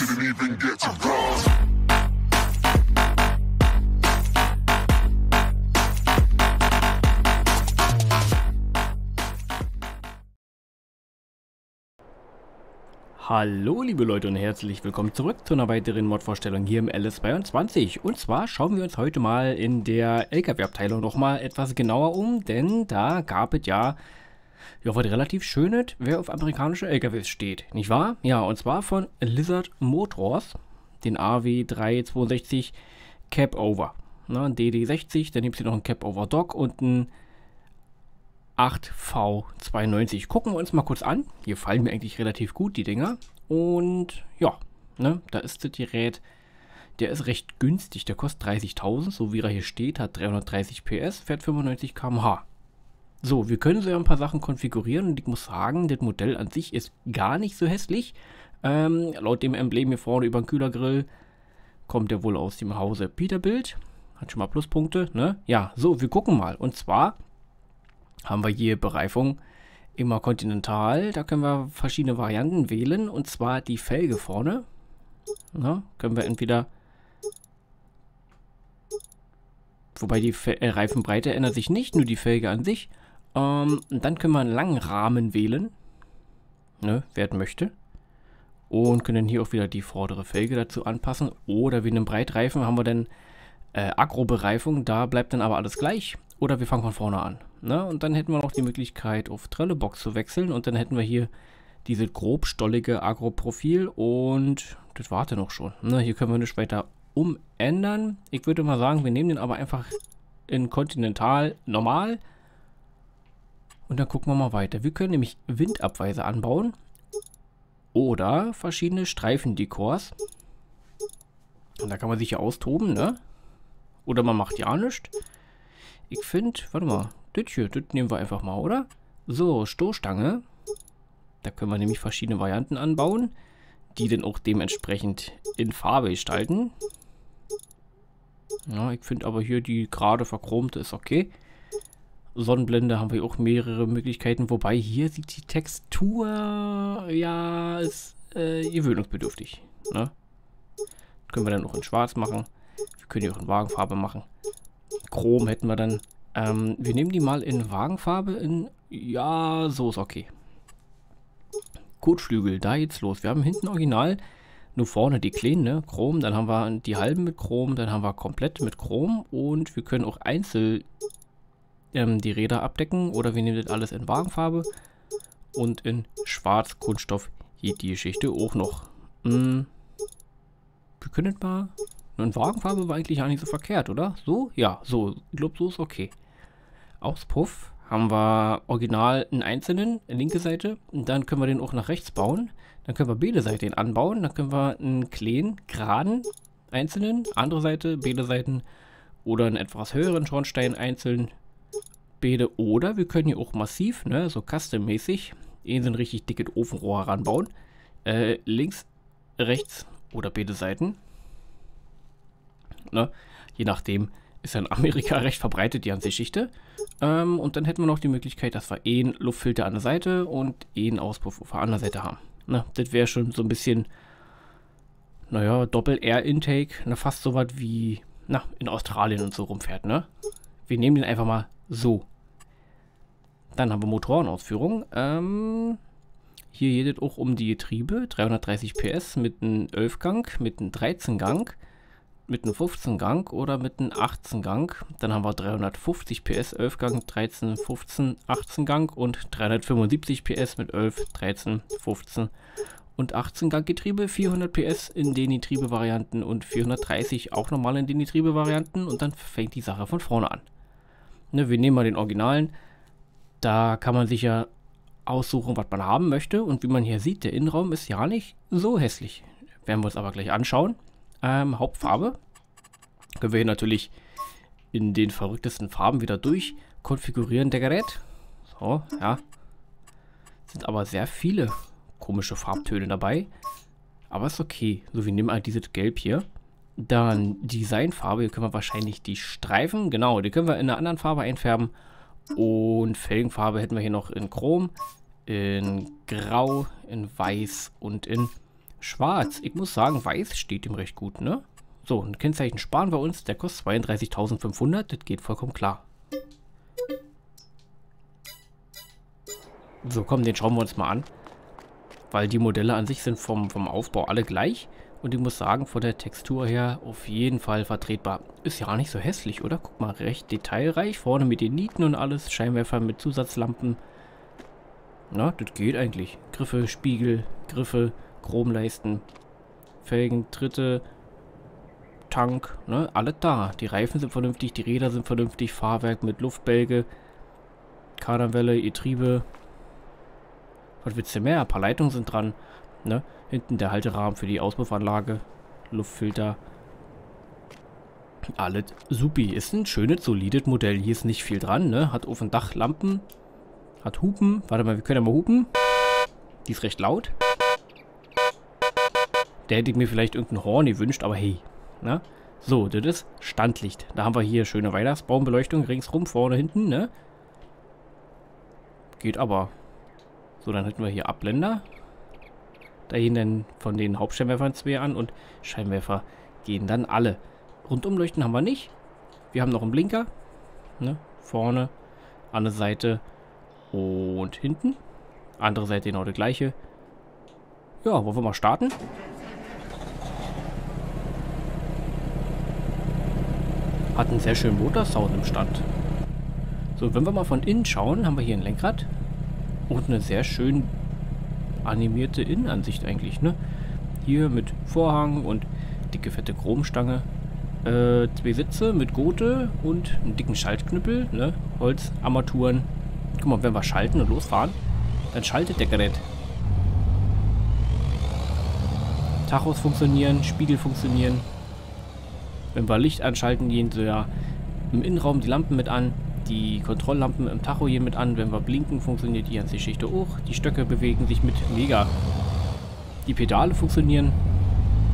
Didn't even get to bronze. Hallo liebe Leute und herzlich willkommen zurück zu einer weiteren Mod-Vorstellung hier im LS22. Und zwar schauen wir uns heute mal in der LKW-Abteilung nochmal etwas genauer um, denn da gab es ja, ja, was relativ schönes, wer auf amerikanische LKWs steht, nicht wahr? Ja, und zwar von Lizard Motors, den AW362 Cap-Over. Ne, ein DD60, dann gibt es hier noch ein Cap-Over-Dock und ein 8V92. Gucken wir uns mal kurz an. Hier fallen mir eigentlich relativ gut die Dinger. Und ja, ne, da ist das Gerät, der ist recht günstig. Der kostet 30.000, so wie er hier steht, hat 330 PS, fährt 95 km/h. So, wir können so ja ein paar Sachen konfigurieren und ich muss sagen, das Modell an sich ist gar nicht so hässlich. Ähm, laut dem Emblem hier vorne über den Kühlergrill kommt der wohl aus dem Hause Peterbilt. Hat schon mal Pluspunkte, ne? Ja, so, wir gucken mal. Und zwar haben wir hier Bereifung immer kontinental. Da können wir verschiedene Varianten wählen. Und zwar die Felge vorne. Na, können wir entweder... Wobei die Fe äh, Reifenbreite ändert sich nicht, nur die Felge an sich. Ähm, und dann können wir einen langen Rahmen wählen. Ne, wer möchte. Und können hier auch wieder die vordere Felge dazu anpassen. Oder wie einen Breitreifen haben wir dann äh, Agrobereifung. Da bleibt dann aber alles gleich. Oder wir fangen von vorne an. Ne? Und dann hätten wir noch die Möglichkeit, auf Trellebox zu wechseln. Und dann hätten wir hier diese grobstollige Agro-Profil. Und das warte noch schon. Ne? Hier können wir nicht weiter umändern. Ich würde mal sagen, wir nehmen den aber einfach in Kontinental normal. Und dann gucken wir mal weiter. Wir können nämlich Windabweise anbauen. Oder verschiedene Streifendekors. Und da kann man sich ja austoben, ne? Oder man macht ja nichts. Ich finde, warte mal, das hier, das nehmen wir einfach mal, oder? So, Stoßstange. Da können wir nämlich verschiedene Varianten anbauen, die dann auch dementsprechend in Farbe gestalten. Ja, ich finde aber hier die gerade verchromte ist okay. Sonnenblende haben wir auch mehrere Möglichkeiten, wobei hier sieht die Textur, ja, ist äh, gewöhnungsbedürftig. Ne? Können wir dann auch in schwarz machen. Wir können die auch in Wagenfarbe machen. Chrom hätten wir dann. Ähm, wir nehmen die mal in Wagenfarbe in... Ja, so ist okay. Kotflügel, da geht's los. Wir haben hinten original nur vorne die kleinen, ne? Chrom, dann haben wir die halben mit Chrom, dann haben wir komplett mit Chrom und wir können auch einzeln ähm, die Räder abdecken oder wir nehmen das alles in Wagenfarbe und in Schwarz Kunststoff geht die Geschichte auch noch. Hm. Wir können mal und Wagenfarbe war eigentlich auch nicht so verkehrt, oder? So? Ja, so. Ich glaube, so ist okay. Auspuff haben wir original einen einzelnen, linke Seite. Und dann können wir den auch nach rechts bauen. Dann können wir beide Seiten anbauen. Dann können wir einen kleinen, geraden, einzelnen, andere Seite, beide Seiten. Oder einen etwas höheren Schornstein einzeln, beide. Oder wir können hier auch massiv, ne, so custom-mäßig, in so ein richtig dickes Ofenrohr ranbauen. Äh, links, rechts oder beide Seiten. Ne? Je nachdem ist ja in Amerika recht verbreitet, die ganze Geschichte. Ähm, und dann hätten wir noch die Möglichkeit, dass wir eh einen Luftfilter an der Seite und eh einen Auspuff auf der anderen Seite haben. Ne? Das wäre schon so ein bisschen, naja, Doppel-Air-Intake, ne? fast so was wie, na, in Australien und so rumfährt, ne? Wir nehmen den einfach mal so. Dann haben wir Motorenausführung. Ähm, hier geht es auch um die Getriebe. 330 PS mit einem 11-Gang, mit einem 13-Gang mit einem 15-Gang oder mit einem 18-Gang. Dann haben wir 350 PS 11-Gang, 13, 15, 18-Gang und 375 PS mit 11, 13, 15 und 18-Gang Getriebe, 400 PS in den Getriebe-Varianten und 430 auch nochmal in den Getriebe-Varianten und dann fängt die Sache von vorne an. Ne, wir nehmen mal den Originalen. Da kann man sich ja aussuchen, was man haben möchte und wie man hier sieht, der Innenraum ist ja nicht so hässlich. Werden wir uns aber gleich anschauen. Ähm, Hauptfarbe. Können wir hier natürlich in den verrücktesten Farben wieder durchkonfigurieren, der Gerät. So, ja. Sind aber sehr viele komische Farbtöne dabei. Aber ist okay. So, wir nehmen halt dieses Gelb hier. Dann Designfarbe. Hier können wir wahrscheinlich die Streifen, genau, die können wir in einer anderen Farbe einfärben. Und Felgenfarbe hätten wir hier noch in Chrom, in Grau, in Weiß und in Schwarz. Ich muss sagen, weiß steht ihm recht gut, ne? So, ein Kennzeichen sparen wir uns. Der kostet 32.500. Das geht vollkommen klar. So, komm, den schauen wir uns mal an. Weil die Modelle an sich sind vom, vom Aufbau alle gleich. Und ich muss sagen, von der Textur her auf jeden Fall vertretbar. Ist ja auch nicht so hässlich, oder? Guck mal, recht detailreich. Vorne mit den Nieten und alles. Scheinwerfer mit Zusatzlampen. Na, das geht eigentlich. Griffe, Spiegel, Griffe, Chromleisten, Felgen, Tritte, Tank, ne? Alles da. Die Reifen sind vernünftig, die Räder sind vernünftig, Fahrwerk mit Luftbälge, Kardanwelle, Getriebe. Was willst du mehr? Ein paar Leitungen sind dran, ne? Hinten der Halterahmen für die Auspuffanlage, Luftfilter. Alles supi. Ist ein schönes, solides Modell. Hier ist nicht viel dran, ne? Hat auf dem Dach Lampen. Hat Hupen. Warte mal, wir können ja mal hupen. Die ist recht laut. Der hätte ich mir vielleicht irgendein Horn gewünscht, aber hey. Ne? So, das ist Standlicht. Da haben wir hier schöne Weihnachtsbaumbeleuchtung ringsrum, vorne, hinten, ne? Geht aber. So, dann hätten wir hier Abblender. Da gehen dann von den Hauptscheinwerfern zwei an und Scheinwerfer gehen dann alle. Rundumleuchten haben wir nicht. Wir haben noch einen Blinker. Ne? Vorne, an der Seite und hinten. Andere Seite genau die gleiche. Ja, wollen wir mal starten? Hat einen sehr schönen Motorsound im Stand. So, wenn wir mal von innen schauen, haben wir hier ein Lenkrad. Und eine sehr schön animierte Innenansicht eigentlich, ne? Hier mit Vorhang und dicke fette Chromstange. Äh, zwei Sitze mit Gurte und einen dicken Schaltknüppel, ne? Holzarmaturen. Guck mal, wenn wir schalten und losfahren, dann schaltet der Gerät. Tachos funktionieren, Spiegel funktionieren. Wenn wir Licht anschalten, gehen sie ja im Innenraum die Lampen mit an. Die Kontrolllampen im Tacho gehen mit an. Wenn wir blinken, funktioniert die ganze Geschichte auch. Die Stöcke bewegen sich mit mega. Die Pedale funktionieren.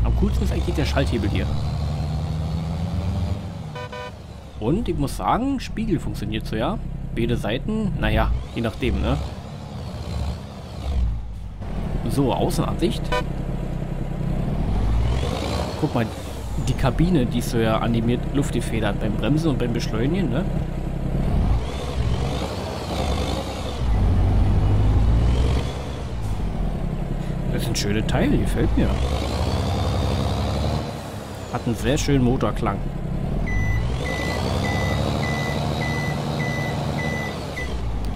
Am coolsten ist eigentlich der Schalthebel hier. Und ich muss sagen, Spiegel funktioniert so, ja. Beide Seiten, naja, je nachdem, ne? So, Außenansicht. Guck mal, die Kabine, die ist so ja animiert luftgefedert beim Bremsen und beim Beschleunigen, ne? Das ist ein schönes Teil, gefällt mir. Hat einen sehr schönen Motorklang.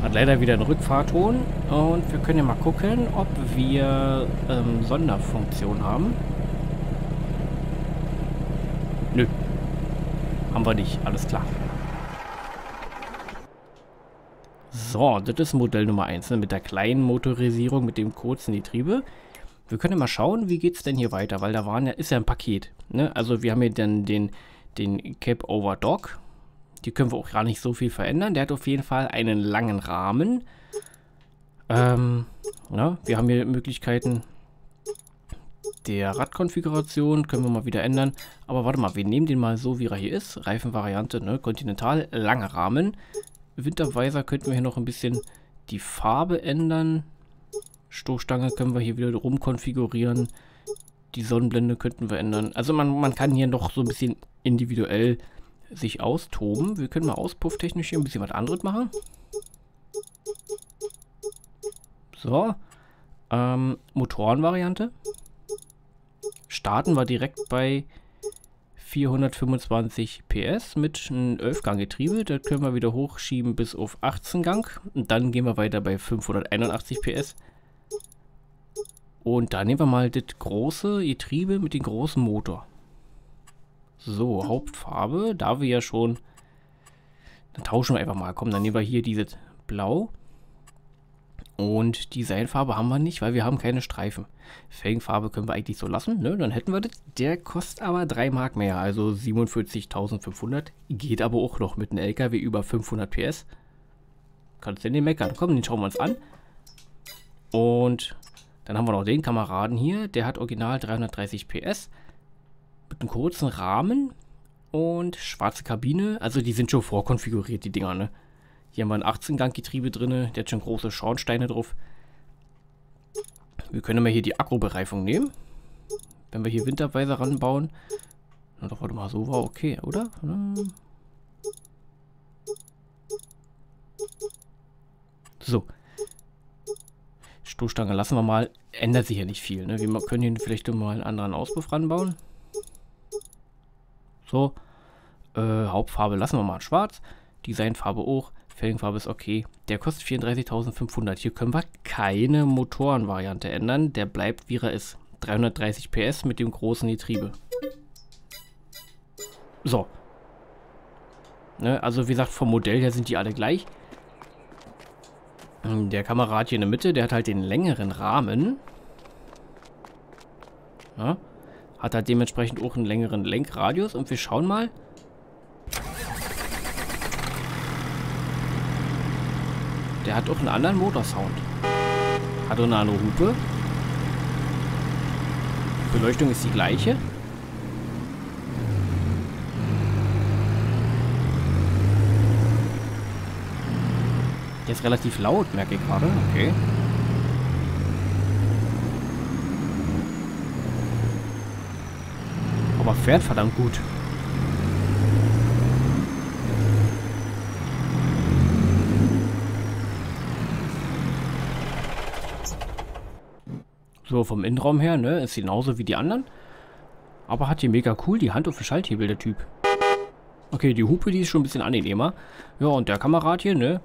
Hat leider wieder einen Rückfahrton und wir können ja mal gucken, ob wir ähm, Sonderfunktion haben. Nö. Haben wir nicht. Alles klar. So, das ist Modell Nummer 1, ne, mit der kleinen Motorisierung, mit dem kurzen Getriebe. Wir können ja mal schauen, wie geht es denn hier weiter, weil da waren ja, ist ja ein Paket. Ne? Also wir haben hier dann den, den Cap Over Dog. Die können wir auch gar nicht so viel verändern. Der hat auf jeden Fall einen langen Rahmen. Ähm, na, wir haben hier Möglichkeiten, der Radkonfiguration können wir mal wieder ändern. Aber warte mal, wir nehmen den mal so, wie er hier ist. Reifenvariante, ne? Continental, langer Rahmen. Winterweiser könnten wir hier noch ein bisschen die Farbe ändern. Stoßstange können wir hier wieder rumkonfigurieren. Die Sonnenblende könnten wir ändern. Also man, man kann hier noch so ein bisschen individuell sich austoben. Wir können mal auspufftechnisch hier ein bisschen was anderes machen. So. Ähm, Motorenvariante starten wir direkt bei 425 PS mit einem 11-Gang-Getriebe. Das können wir wieder hochschieben bis auf 18 Gang. Und dann gehen wir weiter bei 581 PS. Und da nehmen wir mal das große Getriebe mit dem großen Motor. So, Hauptfarbe. Da wir ja schon... Dann tauschen wir einfach mal. Komm, dann nehmen wir hier dieses Blau. Und die Seilfarbe haben wir nicht, weil wir haben keine Streifen. Felgenfarbe können wir eigentlich so lassen, ne? Dann hätten wir das. Der kostet aber 3 Mark mehr, also 47.500. Geht aber auch noch mit einem LKW über 500 PS. Kannst du nicht meckern. Komm, den schauen wir uns an. Und dann haben wir noch den Kameraden hier. Der hat original 330 PS. Mit einem kurzen Rahmen und schwarze Kabine. Also die sind schon vorkonfiguriert, die Dinger, ne? Hier haben wir ein 18-Gang-Getriebe drin. Der hat schon große Schornsteine drauf. Wir können mal hier die Akkubereifung nehmen. Wenn wir hier Winterweiser ranbauen. Na doch, warte mal, so war okay, oder? So. Stoßstange lassen wir mal. Ändert sich ja nicht viel, ne? Wir können hier vielleicht mal einen anderen Auspuff ranbauen. So. Äh, Hauptfarbe lassen wir mal schwarz. Designfarbe auch. Felgenfarbe ist okay. Der kostet 34.500. Hier können wir keine Motorenvariante ändern. Der bleibt, wie er ist. 330 PS mit dem großen Getriebe. So. Ne, also wie gesagt, vom Modell her sind die alle gleich. Der Kamerad hier in der Mitte, der hat halt den längeren Rahmen. Ja, hat halt dementsprechend auch einen längeren Lenkradius. Und wir schauen mal. Der hat auch einen anderen Motorsound. Hat auch eine andere Hupe. Beleuchtung ist die gleiche. Der ist relativ laut, merke ich gerade. Okay. Aber fährt verdammt gut. So, vom Innenraum her, ne, ist genauso wie die anderen. Aber hat hier mega cool die Hand auf den Schalthebel, der Typ. Okay, die Hupe, die ist schon ein bisschen angenehmer. Ja, und der Kamerad hier, ne,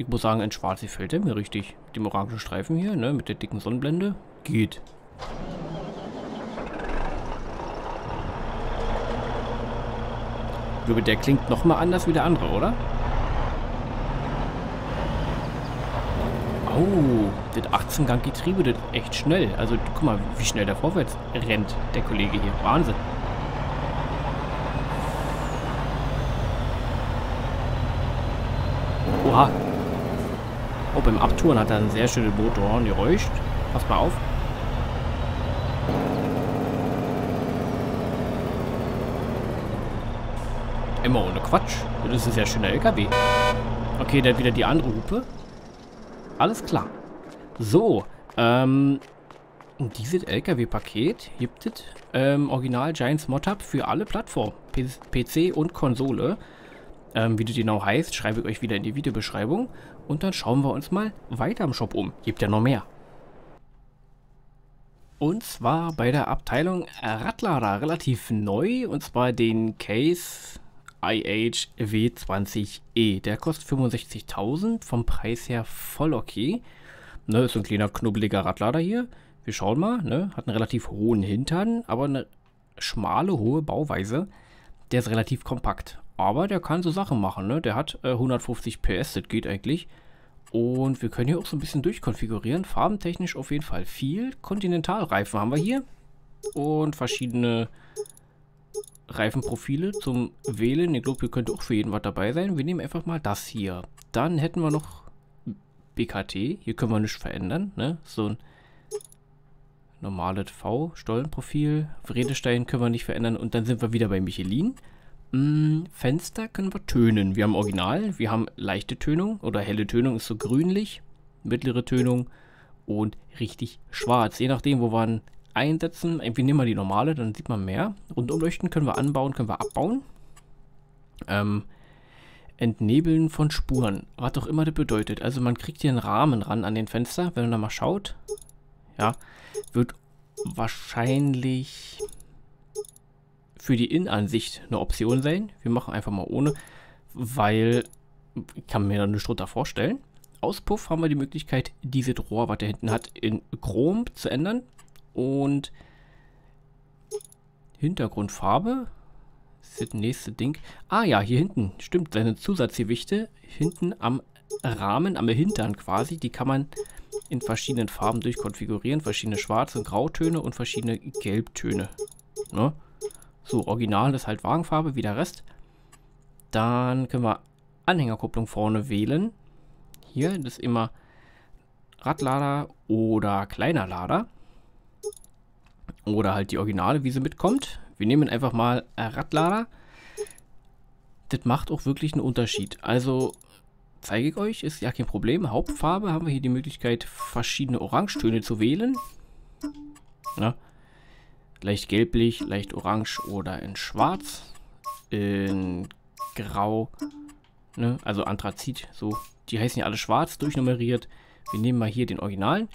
ich muss sagen, in schwarz gefällt er mir richtig. Mit dem orangen Streifen hier, ne? Mit der dicken Sonnenblende. Geht. Ich glaube, der klingt nochmal anders wie der andere, oder? Oh, das 18-Gang-Getriebe, das ist echt schnell. Also, guck mal, wie schnell der vorwärts rennt, der Kollege hier. Wahnsinn. Oha, Oh, beim Abtouren hat er einen sehr schönen Motor geräuscht. Pass mal auf. Immer ohne Quatsch. Das ist ein sehr schöner LKW. Okay, hat wieder die andere Hupe. Alles klar. So, ähm, dieses LKW-Paket gibt es ähm, Original Giants Mod-Hub für alle Plattformen, PC und Konsole. Ähm, wie das genau heißt, schreibe ich euch wieder in die Videobeschreibung. Und dann schauen wir uns mal weiter im Shop um. Gibt ja noch mehr. Und zwar bei der Abteilung Radlader relativ neu. Und zwar den Case IH W20E. Der kostet 65.000. Vom Preis her voll okay. Ne, ist ein kleiner knubbeliger Radlader hier. Wir schauen mal. Ne, hat einen relativ hohen Hintern, aber eine schmale, hohe Bauweise. Der ist relativ kompakt. Aber der kann so Sachen machen, ne? Der hat äh, 150 PS, das geht eigentlich. Und wir können hier auch so ein bisschen durchkonfigurieren. Farbentechnisch auf jeden Fall viel. Kontinentalreifen haben wir hier. Und verschiedene Reifenprofile zum Wählen. Ich glaube, hier könnte auch für jeden was dabei sein. Wir nehmen einfach mal das hier. Dann hätten wir noch BKT. Hier können wir nichts verändern. Ne? So ein normales V-Stollenprofil. Vredestein können wir nicht verändern. Und dann sind wir wieder bei Michelin. Mm, Fenster können wir tönen. Wir haben Original, wir haben leichte Tönung oder helle Tönung ist so grünlich, mittlere Tönung und richtig schwarz. Je nachdem, wo wir einsetzen, irgendwie nehmen wir die normale, dann sieht man mehr. Rundumleuchten können wir anbauen, können wir abbauen. Ähm, Entnebeln von Spuren, was auch immer das bedeutet. Also man kriegt hier einen Rahmen ran an den Fenster, wenn man da mal schaut. Ja, wird wahrscheinlich für die Innenansicht eine Option sein. Wir machen einfach mal ohne, weil ich kann mir da nichts drunter vorstellen. Auspuff haben wir die Möglichkeit, dieses Rohr, was der hinten hat, in Chrom zu ändern. Und Hintergrundfarbe ist das nächste Ding. Ah ja, hier hinten, stimmt, seine Zusatzgewichte hinten am Rahmen, am Hintern quasi, die kann man in verschiedenen Farben durchkonfigurieren. Verschiedene schwarze und Grautöne und verschiedene Gelbtöne. Ne? So, Original ist halt Wagenfarbe wie der Rest. Dann können wir Anhängerkupplung vorne wählen. Hier, das ist immer Radlader oder kleiner Lader. Oder halt die Originale, wie sie mitkommt. Wir nehmen einfach mal Radlader. Das macht auch wirklich einen Unterschied. Also zeige ich euch, ist ja kein Problem. Hauptfarbe haben wir hier die Möglichkeit, verschiedene Orangetöne zu wählen. Ja. Leicht gelblich, leicht orange oder in schwarz, in grau, ne? also Anthrazit, so. Die heißen ja alle schwarz, durchnummeriert. Wir nehmen mal hier den Originalen.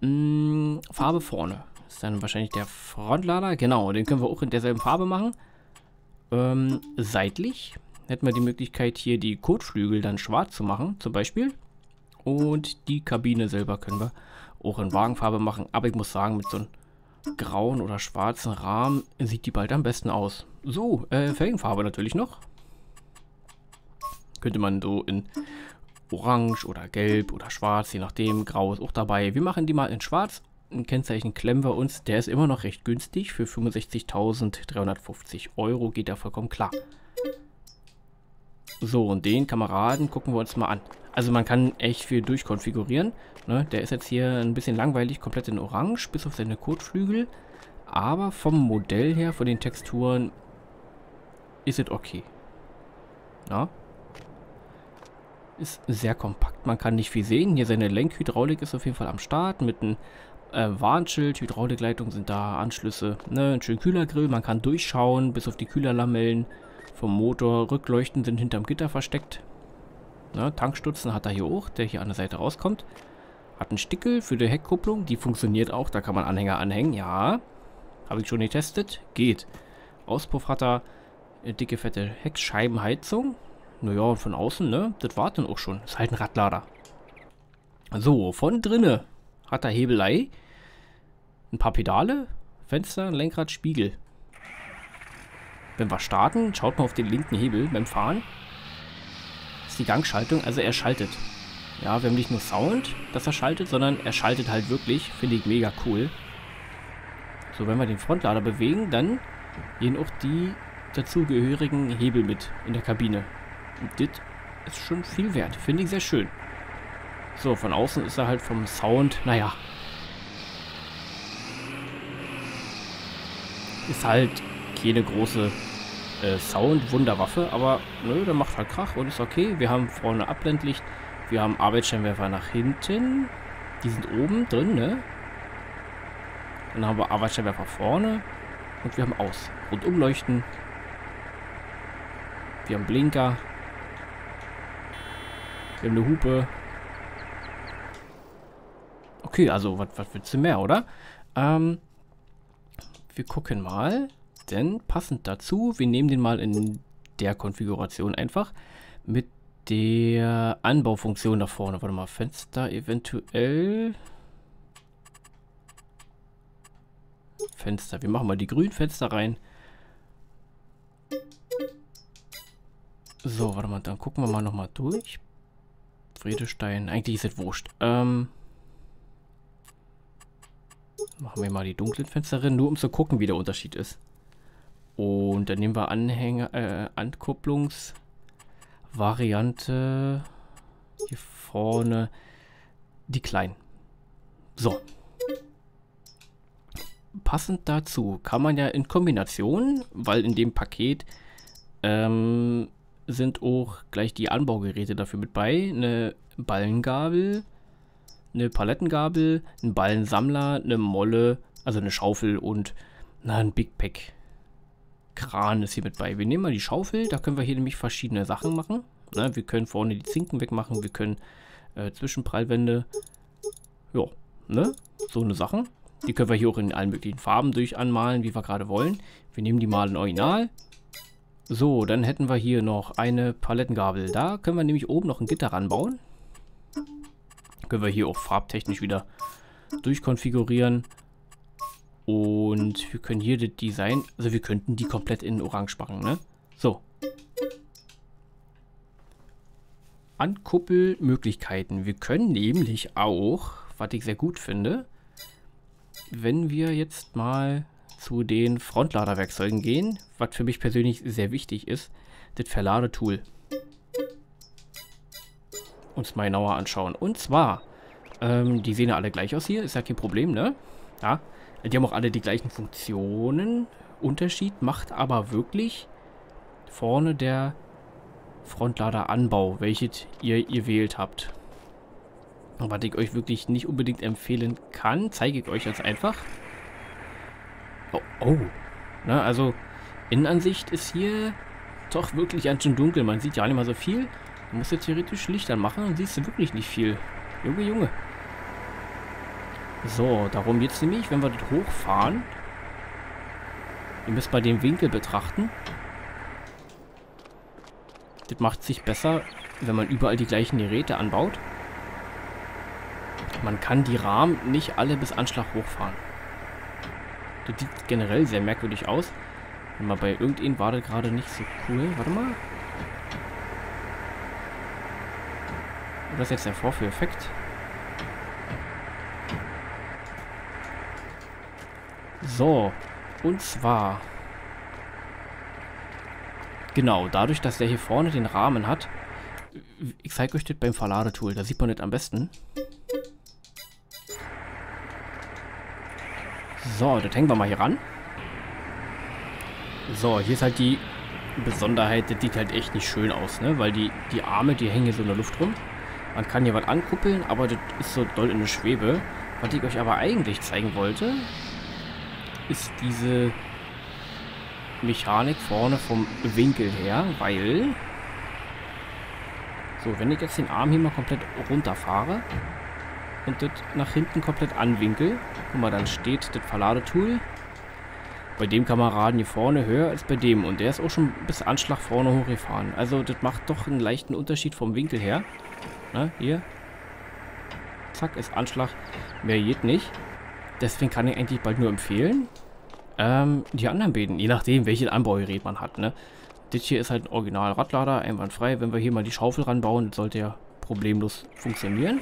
Hm, Farbe vorne. Das ist dann wahrscheinlich der Frontlader. Genau, den können wir auch in derselben Farbe machen. Ähm, seitlich hätten wir die Möglichkeit, hier die Kotflügel dann schwarz zu machen, zum Beispiel. Und die Kabine selber können wir auch in Wagenfarbe machen. Aber ich muss sagen, mit so einem grauen oder schwarzen Rahmen sieht die bald am besten aus. So, äh, Felgenfarbe natürlich noch. Könnte man so in orange oder gelb oder schwarz, je nachdem. Grau ist auch dabei. Wir machen die mal in schwarz. Ein Kennzeichen klemmen wir uns. Der ist immer noch recht günstig. Für 65.350 Euro geht er vollkommen klar. So, und den Kameraden gucken wir uns mal an. Also man kann echt viel durchkonfigurieren. Ne? Der ist jetzt hier ein bisschen langweilig, komplett in Orange, bis auf seine Kotflügel. Aber vom Modell her, von den Texturen, ist es okay. Ja? Ist sehr kompakt, man kann nicht viel sehen. Hier seine Lenkhydraulik ist auf jeden Fall am Start mit einem äh, Warnschild, Hydraulikleitung sind da, Anschlüsse, ne? ein schön Kühlergrill, man kann durchschauen, bis auf die Kühlerlamellen vom Motor. Rückleuchten sind hinterm Gitter versteckt. Ne? Tankstutzen hat er hier auch, der hier an der Seite rauskommt. Hat einen Stickel für die Heckkupplung, die funktioniert auch, da kann man Anhänger anhängen, ja. Habe ich schon getestet, geht. Auspuff hat er, eine dicke, fette Heckscheibenheizung. Naja, und von außen, ne, das war dann auch schon. Ist halt ein Radlader. So, von drinne hat er Hebelei, ein paar Pedale, Fenster, Lenkrad, Spiegel. Wenn wir starten, schaut mal auf den linken Hebel beim Fahren. Ist die Gangschaltung, also er schaltet. Ja, wir haben nicht nur Sound, dass er schaltet, sondern er schaltet halt wirklich. Finde ich mega cool. So, wenn wir den Frontlader bewegen, dann gehen auch die dazugehörigen Hebel mit in der Kabine. Und das ist schon viel wert. Finde ich sehr schön. So, von außen ist er halt vom Sound, naja. Ist halt keine große äh, Sound-Wunderwaffe, aber nö, der macht halt Krach und ist okay. Wir haben vorne Abblendlicht, wir haben Arbeitsscheinwerfer nach hinten. Die sind oben drin, ne? Dann haben wir Arbeitsscheinwerfer vorne und wir haben aus. Rundumleuchten. Wir haben Blinker. Wir haben eine Hupe. Okay, also was willst du mehr, oder? Ähm, wir gucken mal. Denn passend dazu, wir nehmen den mal in der Konfiguration einfach mit der Anbaufunktion da vorne. Warte mal, Fenster eventuell. Fenster. Wir machen mal die grünen Fenster rein. So, warte mal, dann gucken wir mal nochmal durch. Friedestein. Eigentlich ist es wurscht. Ähm, machen wir mal die dunklen Fenster rein, nur um zu gucken, wie der Unterschied ist. Und dann nehmen wir Anhänger, äh, Ankupplungsvariante hier vorne die kleinen. So. Passend dazu kann man ja in Kombination, weil in dem Paket ähm, sind auch gleich die Anbaugeräte dafür mit bei. Eine Ballengabel, eine Palettengabel, ein Ballensammler, eine Molle, also eine Schaufel und na, ein Big Pack. Kran ist hier mit bei. Wir nehmen mal die Schaufel, da können wir hier nämlich verschiedene Sachen machen. Ne, wir können vorne die Zinken wegmachen, wir können äh, Zwischenprallwände, ja, ne, so eine Sachen. Die können wir hier auch in allen möglichen Farben durch anmalen, wie wir gerade wollen. Wir nehmen die mal in Original. So, dann hätten wir hier noch eine Palettengabel. Da können wir nämlich oben noch ein Gitter ranbauen. Können wir hier auch farbtechnisch wieder durchkonfigurieren. Und wir können hier das Design, also wir könnten die komplett in Orange machen, ne? So. Ankuppelmöglichkeiten. Wir können nämlich auch, was ich sehr gut finde, wenn wir jetzt mal zu den Frontladerwerkzeugen gehen, was für mich persönlich sehr wichtig ist, das Verladetool. Uns mal genauer anschauen. Und zwar, ähm, die sehen ja alle gleich aus hier, ist ja kein Problem, ne? Ja, die haben auch alle die gleichen Funktionen. Unterschied macht aber wirklich vorne der Frontladeranbau, welches ihr gewählt habt. Und was ich euch wirklich nicht unbedingt empfehlen kann, zeige ich euch jetzt einfach. Oh, oh. Na, also Innenansicht ist hier doch wirklich ganz schön dunkel. Man sieht ja nicht mal so viel. Du musst jetzt theoretisch Licht anmachen und siehst du wirklich nicht viel. Junge, Junge. So, darum jetzt nämlich, wenn wir das hochfahren. Ihr müsst mal den Winkel betrachten. Das macht sich besser, wenn man überall die gleichen Geräte anbaut. Man kann die Rahmen nicht alle bis Anschlag hochfahren. Das sieht generell sehr merkwürdig aus. Wenn man bei irgendeinem war das gerade nicht so cool. Warte mal. Was ist jetzt der Vorführeffekt? So. Und zwar... Genau, dadurch, dass der hier vorne den Rahmen hat. Ich zeige euch das beim Verladetool. Da sieht man das am besten. So, das hängen wir mal hier ran. So, hier ist halt die Besonderheit, das sieht halt echt nicht schön aus, ne? Weil die, die Arme, die hängen hier so in der Luft rum. Man kann hier was ankuppeln, aber das ist so doll in der Schwebe. Was ich euch aber eigentlich zeigen wollte, ist diese Mechanik vorne vom Winkel her, weil... So, wenn ich jetzt den Arm hier mal komplett runterfahre und das nach hinten komplett anwinkel, guck mal, dann steht das Verladetool bei dem Kameraden hier vorne höher als bei dem. Und der ist auch schon bis Anschlag vorne hochgefahren. Also das macht doch einen leichten Unterschied vom Winkel her. Na, hier. Zack, ist Anschlag. Mehr geht nicht. Deswegen kann ich eigentlich bald nur empfehlen. Ähm, die anderen beiden, je nachdem, welches Anbaugerät man hat, ne. Das hier ist halt ein Original-Radlader, einwandfrei. Wenn wir hier mal die Schaufel ranbauen, das sollte ja problemlos funktionieren.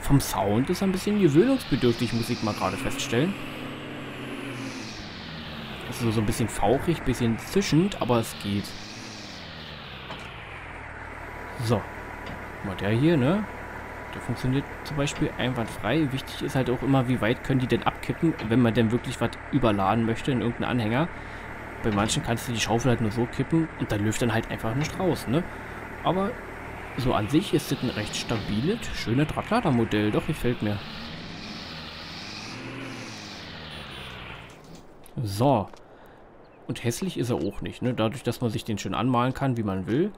Vom Sound ist er ein bisschen gewöhnungsbedürftig, muss ich mal gerade feststellen. Also so ein bisschen fauchig, bisschen zischend, aber es geht. So. Mal der hier, ne? Der funktioniert zum Beispiel einwandfrei. Wichtig ist halt auch immer, wie weit können die denn abkippen, wenn man denn wirklich was überladen möchte in irgendeinen Anhänger. Bei manchen kannst du die Schaufel halt nur so kippen und dann läuft dann halt einfach nicht raus, ne? Aber so an sich ist das ein recht stabiles, schönes Radlader-Modell. Doch, gefällt mir. So. Und hässlich ist er auch nicht, ne? Dadurch, dass man sich den schön anmalen kann, wie man will.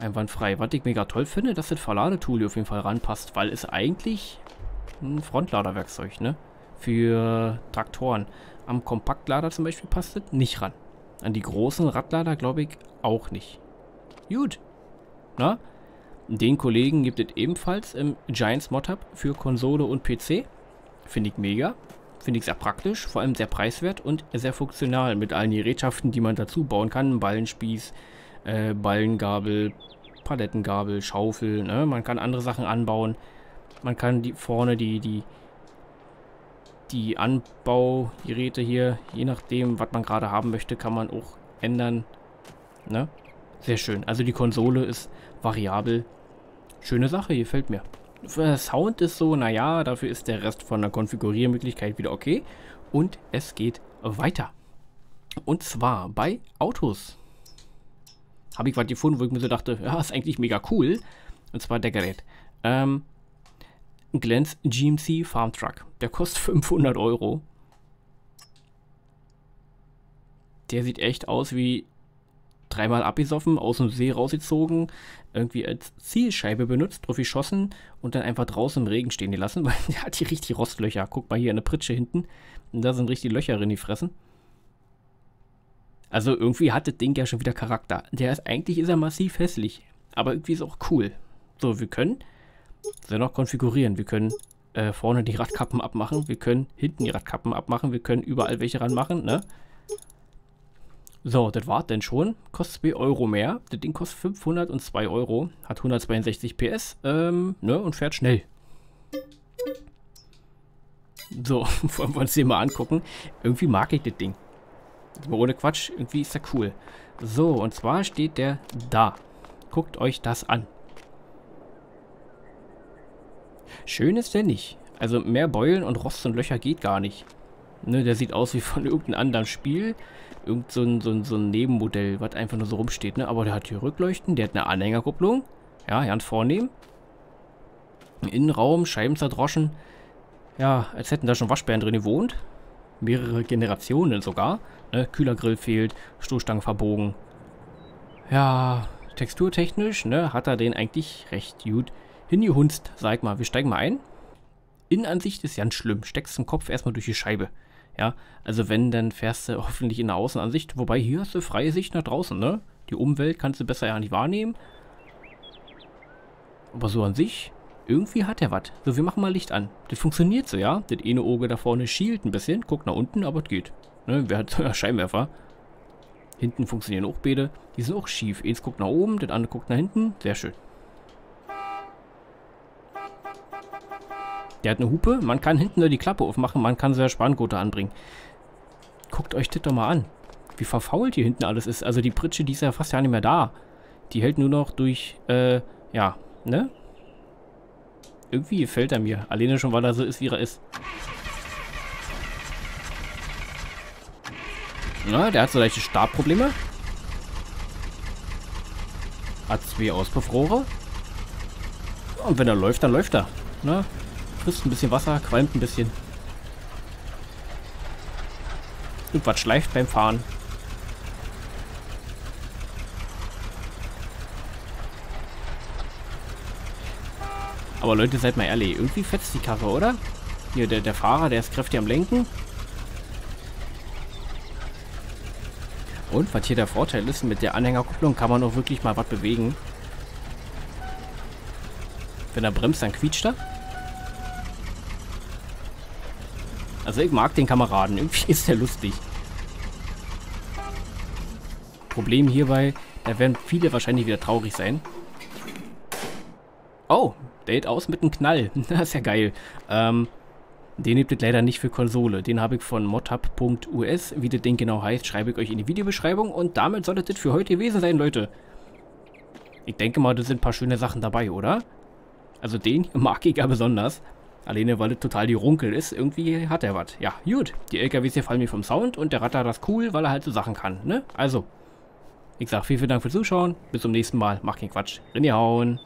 Einwandfrei. Was ich mega toll finde, dass das Verladetool hier auf jeden Fall ranpasst, weil es eigentlich ein Frontladerwerkzeug, ne? Für Traktoren. Am Kompaktlader zum Beispiel passt das nicht ran. An die großen Radlader glaube ich auch nicht. Gut. Na? Den Kollegen gibt es ebenfalls im Giants Mod-Hub für Konsole und PC. Finde ich mega. Finde ich sehr praktisch, vor allem sehr preiswert und sehr funktional mit allen Gerätschaften, die man dazu bauen kann. Ballenspieß, äh, Ballengabel, Palettengabel, Schaufel. Ne? Man kann andere Sachen anbauen. Man kann die vorne die, die, die Anbaugeräte hier, je nachdem, was man gerade haben möchte, kann man auch ändern. Ne? Sehr schön. Also die Konsole ist variabel. Schöne Sache, gefällt mir. Sound ist so, naja, dafür ist der Rest von der Konfiguriermöglichkeit wieder okay. Und es geht weiter. Und zwar bei Autos. Habe ich was gefunden, wo ich mir so dachte, ja, ist eigentlich mega cool. Und zwar der Gerät. Ähm, Glens GMC Farm Truck. Der kostet 500 Euro. Der sieht echt aus wie dreimal abgesoffen, aus dem See rausgezogen, irgendwie als Zielscheibe benutzt, drauf geschossen und dann einfach draußen im Regen stehen gelassen, weil der hat hier richtig Rostlöcher. Guck mal hier eine Pritsche hinten. Und da sind richtig Löcher drin, die fressen. Also irgendwie hat das Ding ja schon wieder Charakter. Der ist, eigentlich ist er massiv hässlich. Aber irgendwie ist er auch cool. So, wir können sehr noch konfigurieren. Wir können äh, vorne die Radkappen abmachen. Wir können hinten die Radkappen abmachen. Wir können überall welche ranmachen, ne? So, das war denn schon. Kostet 2 Euro mehr. Das Ding kostet 502 Euro. Hat 162 PS. Ähm, ne? Und fährt schnell. So, wollen wir uns den mal angucken. Irgendwie mag ich das Ding. Ohne Quatsch, irgendwie ist der cool. So, und zwar steht der da. Guckt euch das an. Schön ist der nicht. Also mehr Beulen und Rost und Löcher geht gar nicht. Ne, der sieht aus wie von irgendeinem anderen Spiel. Irgend so ein, so ein, so ein Nebenmodell, was einfach nur so rumsteht, ne? Aber der hat hier Rückleuchten, der hat eine Anhängerkupplung. Ja, ganz vornehm. Innenraum, Scheiben zerdroschen. Ja, als hätten da schon Waschbären drin gewohnt. Mehrere Generationen sogar. Ne? Kühlergrill fehlt, Stoßstangen verbogen. Ja, texturtechnisch ne, hat er den eigentlich recht gut hingehunzt. Sag mal, wir steigen mal ein. Innenansicht ist ganz schlimm. Steckst den Kopf erstmal durch die Scheibe. Ja, also wenn, dann fährst du hoffentlich in der Außenansicht. Wobei hier hast du freie Sicht nach draußen, ne? Die Umwelt kannst du besser ja nicht wahrnehmen. Aber so an sich, irgendwie hat er was. So, wir machen mal Licht an. Das funktioniert so, ja? Das eine Auge da vorne schielt ein bisschen, guckt nach unten, aber es geht. Ne? Wer hat Scheinwerfer? Hinten funktionieren auch beide. Die sind auch schief. Eins guckt nach oben, das andere guckt nach hinten. Sehr schön. Der hat eine Hupe. Man kann hinten nur die Klappe aufmachen. Man kann sehr Spanngurte anbringen. Guckt euch das doch mal an. Wie verfault hier hinten alles ist. Also die Pritsche, die ist ja fast ja nicht mehr da. Die hält nur noch durch, äh, ja, ne? Irgendwie gefällt er mir. Alleine schon, weil er so ist, wie er ist. Ja, der hat so leichte Stabprobleme. Hat zwei Auspuffrohre. Und wenn er läuft, dann läuft er. Ne? Frisst ein bisschen Wasser, qualmt ein bisschen. Und was schleift beim Fahren. Aber Leute, seid mal ehrlich, irgendwie fetzt die Karre, oder? Hier, der, der Fahrer, der ist kräftig am Lenken. Und was hier der Vorteil ist, mit der Anhängerkupplung kann man auch wirklich mal was bewegen. Wenn er bremst, dann quietscht er. Also ich mag den Kameraden. Irgendwie ist der lustig. Problem hierbei, da werden viele wahrscheinlich wieder traurig sein. Oh, Date aus mit einem Knall. das ist ja geil. Ähm, den gibt es leider nicht für Konsole. Den habe ich von modhub.us. Wie das Ding genau heißt, schreibe ich euch in die Videobeschreibung. Und damit sollte das für heute gewesen sein, Leute. Ich denke mal, da sind ein paar schöne Sachen dabei, oder? Also den mag ich ja besonders. Alleine, weil das total die Runkel ist. Irgendwie hat er was. Ja, gut. Die LKWs hier fallen mir vom Sound und der Radar das cool, weil er halt so Sachen kann, ne? Also, ich sag vielen, vielen Dank fürs Zuschauen. Bis zum nächsten Mal. Macht keinen Quatsch. Rinne hauen.